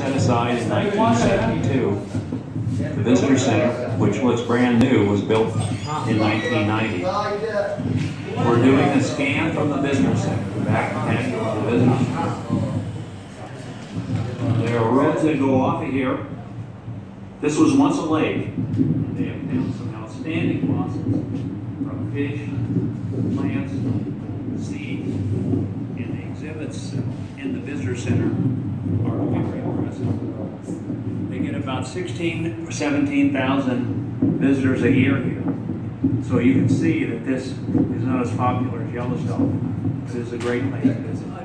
set aside in 1972. The Visitor Center, which looks brand new, was built in 1990. We're doing a scan from the Visitor Center, back of the Visitor Center. There are roads that go off of here. This was once a lake. They have found some outstanding fossils from fish, plants, seeds, and the exhibits in the visitor center are very about 16 or 17,000 visitors a year here. So you can see that this is not as popular as Yellowstone, but it's a great place to visit.